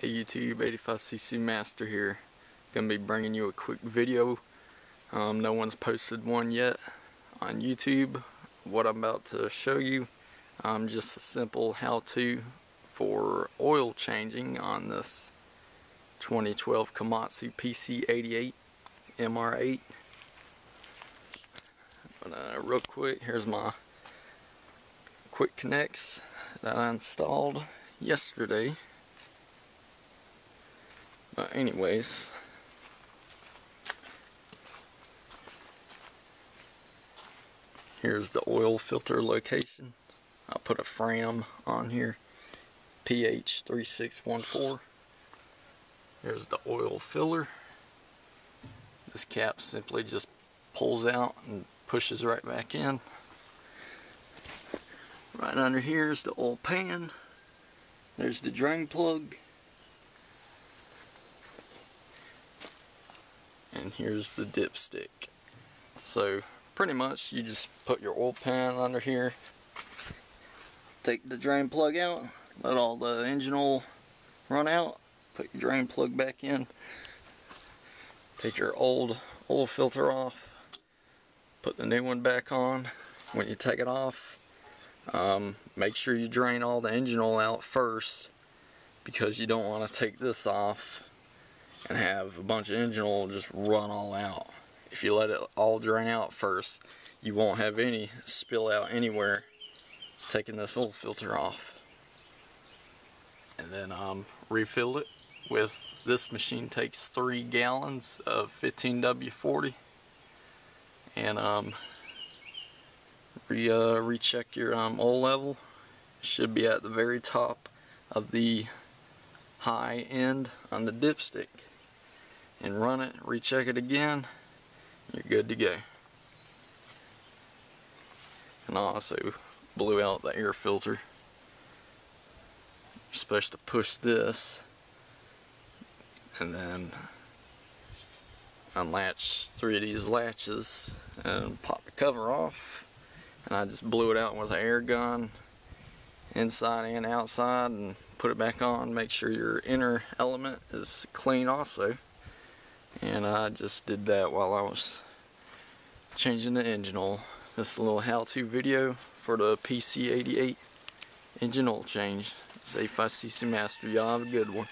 Hey YouTube, 85cc Master here. Gonna be bringing you a quick video. Um, no one's posted one yet on YouTube. What I'm about to show you, um, just a simple how-to for oil changing on this 2012 Komatsu PC88 MR8. But uh, real quick, here's my quick connects that I installed yesterday. But anyways, here's the oil filter location. I'll put a Fram on here, PH3614. Here's the oil filler. This cap simply just pulls out and pushes right back in. Right under here is the oil pan. There's the drain plug. And here's the dipstick. So pretty much you just put your oil pan under here. Take the drain plug out. Let all the engine oil run out. Put your drain plug back in. Take your old oil filter off. Put the new one back on. When you take it off, um, make sure you drain all the engine oil out first because you don't want to take this off and have a bunch of engine oil just run all out. If you let it all drain out first, you won't have any spill out anywhere taking this oil filter off. And then um, refill it with this machine takes three gallons of 15W40 and um, re, uh, recheck your um, oil level. It should be at the very top of the high end on the dipstick. And run it, recheck it again, you're good to go. And I also blew out the air filter. You're supposed to push this and then unlatch three of these latches and pop the cover off and I just blew it out with an air gun inside and outside and put it back on make sure your inner element is clean also and I just did that while I was changing the engine oil this little how-to video for the PC88 engine oil change. It's 85cc Master. Y'all have a good one.